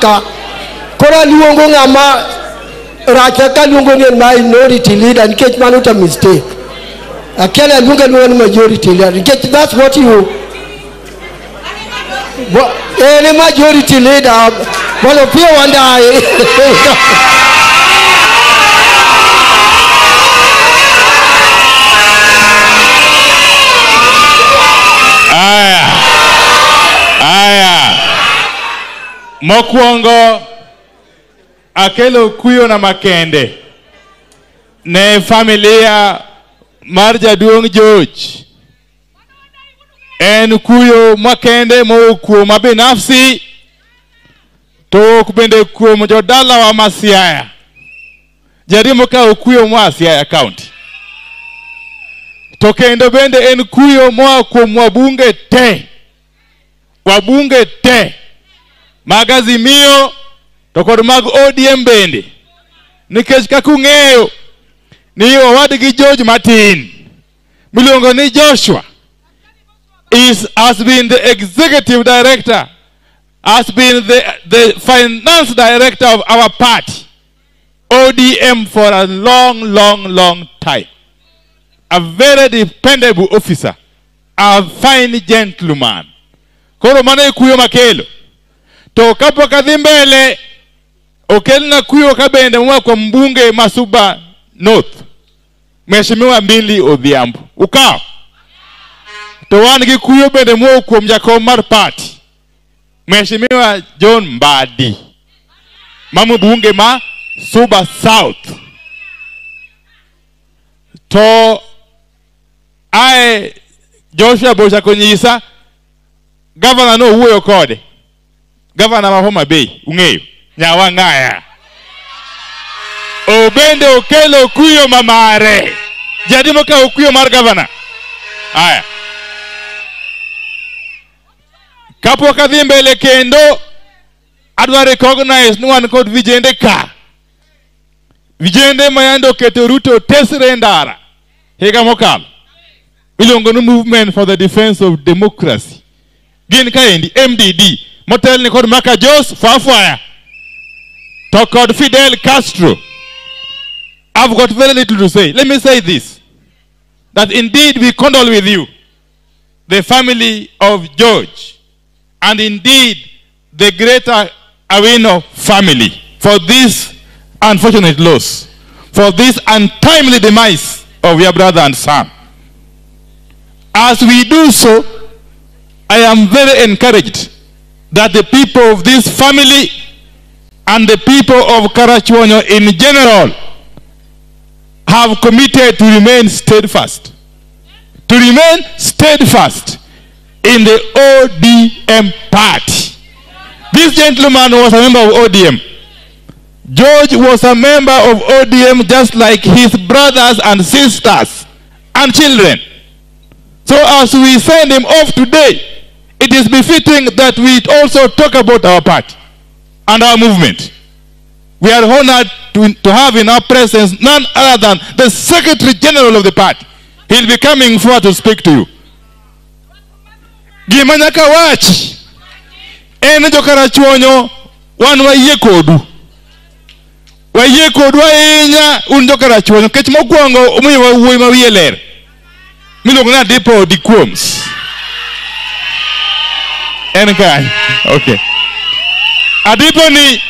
ka koro aluongo ng'ama racha kaluongo ni minority leader nikech mano ta mistake. Akia aluongo aluonga ni majority leader nikech that's what you ene en e majority leader. Bolo piyo wandaye mokwongo akelo kuyo na makende ne familia mar jaduong' George. En kuyo makende mowuok kuoma binafsi to ok bende kuom jodalawa ma Siaya. Jariembo kawo kuyo moa Siaya County. to kendo bende en kuyo moa kuom wabunge te wabunge te mag Azimio to kod mag ODM bende nikech kaka ung'eyo ni owadgi George Martin miluongo ni Joshua is has been the executive director has been the, the finance director of our party ODM for a long long long time a very dependable officer, a fine gentleman. Koro mano e kuyo makelo. To kapok adhi mbele, okelna kuyo kabende moa kwa mbunge masuba North, Mheshimiwa Mbili Odhiambo. Ukaw. To wan gi kuyo bende moa kuom jakom mar party, Mheshimiwa John Mbadi, ma mbunge ma Suba South. To ae Joshua Bocha konyisa gavana no owuoyo kode gavana wa Homa Bay ung'eyo Nyawang'aya. Obende okelo kuyo mamare. Jadi mokawo kuyo mar gavana. Aya. Kapok adhi mbele kendo adwa recognize ni wan kod vijende ka. Vijende mayande oketo Ruto tesre e ndara. Higa mokalo. Iluongo ni movement for the defense of democracy. Gin kaendi mdd motelni kod maka jos fafwaya to kod fidel castro. I've got very little to say. Let me say this. That indeed we condole with you the family of george and indeed the greater awino family for this unfortunate loss for this untimely demise of your brother and son. As we do so, I am very encouraged that the people of this family and the people of Karachuonyo in general have committed to remain steadfast. To remain steadfast in the ODM party. This gentleman was a member of ODM. George was a member of ODM just like his brothers and sisters and children. So as we send him off today, it is befitting that we also talk about our party and our movement. We are honored to, to have in our presence none other than the Secretary General of the party. He'll be coming forward to speak to you. Gima nyaka wachi en jokarachuonyo wan wayie kodu. Wayie kodu ahinya un jokarachuonyo nikech mokwongo omiyo wuoyi ma wiye ler. miluongo ni en kanye okay. Adipo ni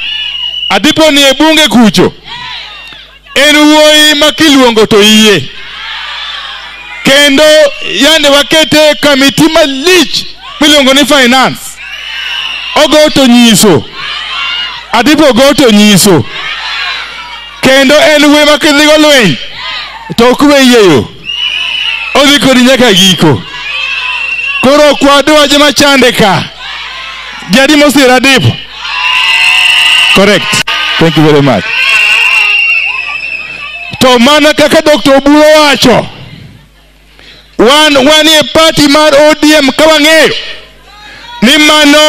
adipo ni e bunge kucho. En wuoyi ma kiluongo to iye. Kendo yande wakete kamiti malich miluongo ni finance. Ogo to nyiso. Adipo go to nyiso. Kendo en wuoyi ma kidhigo lweny to ok we yieyo odhi kodi nyaka giko. Koro kwadwa joma chande ka jadi Siradip. correct. Thank you very much. To mana kaka dr oburo wacho? Wan wanie party mar odm ka wang'eyo ni mano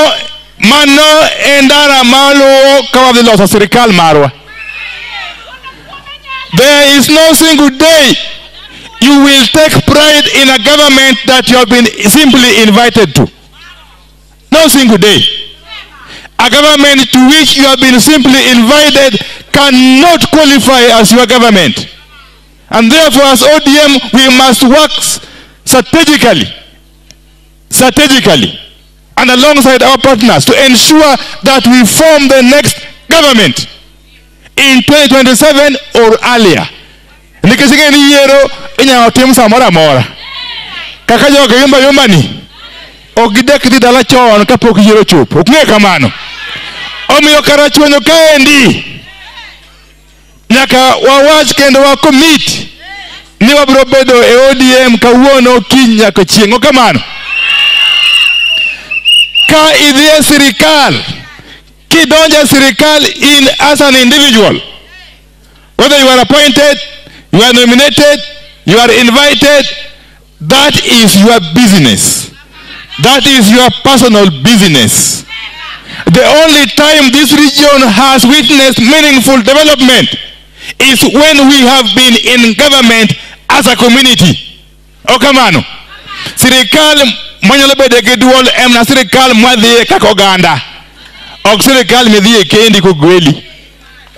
mano e ndara maluwo ka wadhi loso sirikal marwa. There is no single day you will take pride in a government that you have been simply invited to. No single day. A government to which you have been simply invited cannot qualify as your government. And therefore, as ODM, we must work strategically, strategically, and alongside our partners to ensure that we form the next government in 2027 or earlier. Nikech ing'e ni yiero inyalo tim samoro amora. Kaka jogo yomba yomba ni ok gidek dhi dala chon kapok yiero chopo. Ok ng'e kamano. Omiyo kara chwenyo kaendi nyaka wawach kendo wa commit ni wabiro bedo e ODM kawuono kiny nyaka chieng' ok kamano? Ka idhi e sirikal kidonjo e sirikal in as an individual. Whether you are appointed you are nominated you are invited that is your business that is your personal business. The only time this region has witnessed meaningful development is when we have been in government as a community. Okamano sirikal manyalo bedo gi duol en na sirikal mwadhiye kaka oganda ok sirikal midhiye kendi kogweli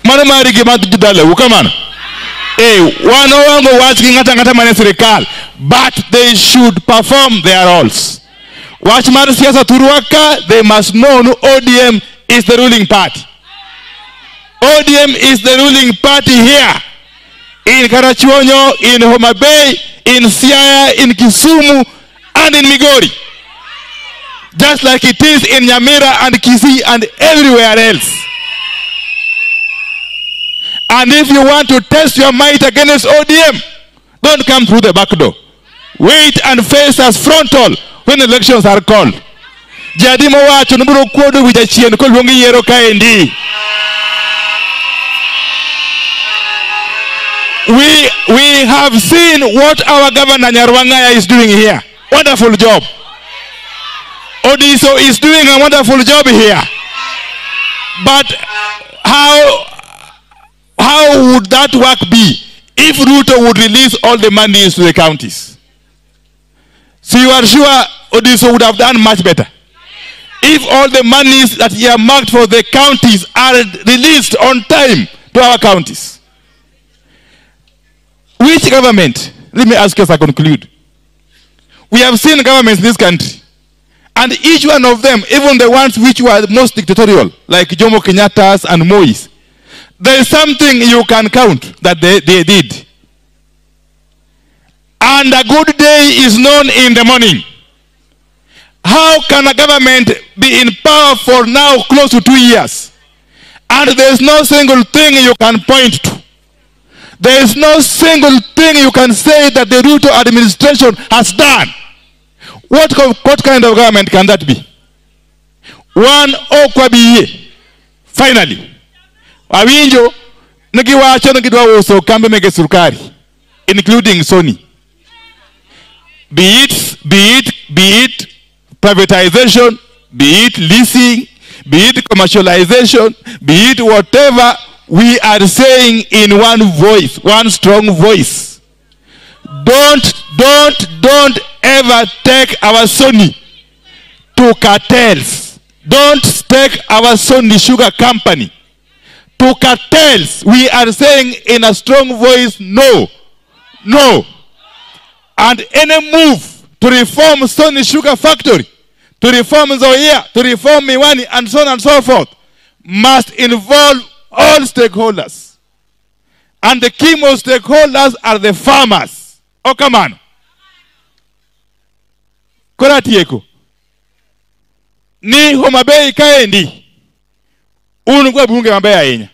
mano mari gima dalau kamano eh wan owango wach gi ng'ata ng'ata mane sirikal but they should perform their roles wach mar siasa thurwa ka they must know no ODM is the ruling party ODM is the ruling party here in Karachuonyo, in Homa Bay, in Siaya, in Kisumu, and in Migori. Just like it is in Nyamira and Kisii and everywhere else. And if you want to test your might against ODM, don't come through the back door. Wait and face us frontal when elections are called. Jadi mowacho nobiro kuodo wi jachien koluongi yiero kaendi. we we have seen what our governor Nyarwangaya is doing here. Wonderful job. Odiso is doing a wonderful job here. But how how would that work be if Ruto would release all the monies to the counties? So you are sure Odiso would have done much better. If all the monies that he have marked for the counties are released on time to our counties. Which government? Let me ask you as I conclude. We have seen governments in this country, and each one of them, even the ones which were most dictatorial, like Jomo Kenyatta's and Moi's, there is something you can count that they, they did. And a good day is known in the morning. How can a government be in power for now close to two years, and there is no single thing you can point to? There is no single thing you can say that the Ruto administration has done. What, what kind of government can that be? One okwabiye. Finally. Awinjo negiwacho ni gidwa uso kambe mege sirkari including Sony. Be it, be it, be it privatization, be it leasing, be it commercialization, be it whatever, we are saying in one voice, one strong voice. Don't, don't, don't ever take our Sony to cartels. Don't take our Sony Sugar Company to cartels. We are saying in a strong voice, no, no. And any move to reform Sony Sugar Factory, to reform Nzoia, to reform Miwani, and so on and so forth, must involve all stakeholders. And the key most stakeholders are the farmers. Oh, come on. Kora tieko. Ni Homa Bay kaendi. Un kwa bunge maber ahinya.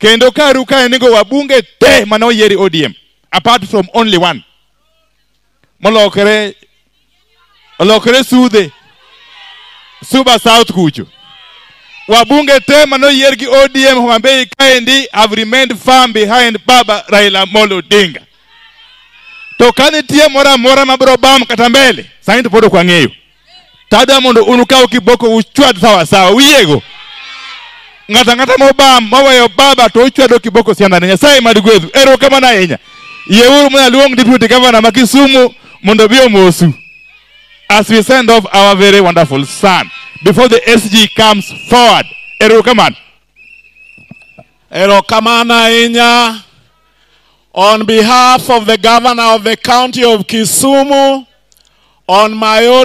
Kendo karu kaendi go wabunge te mane oyieri ODM. Apart from only one. Molokore olokore Sudhe. Suba South kucho. wabunge te manoyier gi ODM homabei kaendi have remained firm behind Baba Raila molo Odinga. To ka nitie moro amora mabiro bam kata mbele, sani to pod ok wang'eyo. Tada mondo un ukaw kiboko uchwad sawa sawa, uyiego. Ng'ata ng'ata mobam moweyo baba to uchwado kiboko siandane. Nyasaye mad gwedhu. Erokamano ahinya. Yieuru mondo luong deputy governor ma Kisumu mondo obi omosu. As we send off our very wonderful son. before the SG comes forward. Erokamano. Erokamano ahinya. On behalf of the governor of the county of Kisumu, on my own